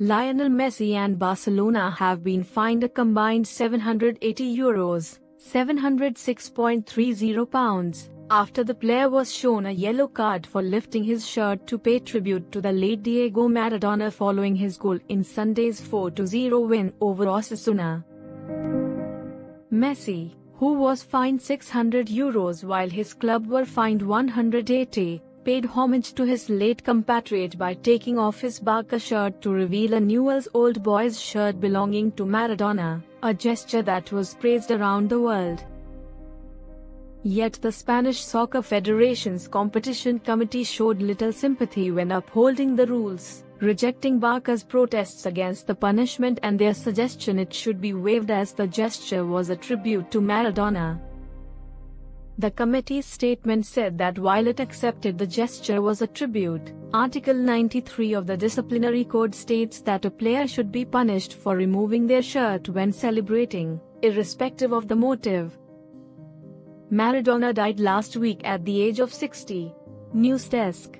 Lionel Messi and Barcelona have been fined a combined 780 euros, 706.30 pounds, after the player was shown a yellow card for lifting his shirt to pay tribute to the late Diego Maradona following his goal in Sunday's 4-0 win over Osasuna. Messi, who was fined 600 euros while his club were fined 180, paid homage to his late compatriot by taking off his Barca shirt to reveal a Newell's Old Boys shirt belonging to Maradona, a gesture that was praised around the world. Yet the Spanish Soccer Federation's competition committee showed little sympathy when upholding the rules, rejecting Barca's protests against the punishment and their suggestion it should be waived as the gesture was a tribute to Maradona. The committee's statement said that while it accepted the gesture was a tribute, Article 93 of the disciplinary code states that a player should be punished for removing their shirt when celebrating, irrespective of the motive. Maradona died last week at the age of 60. News Desk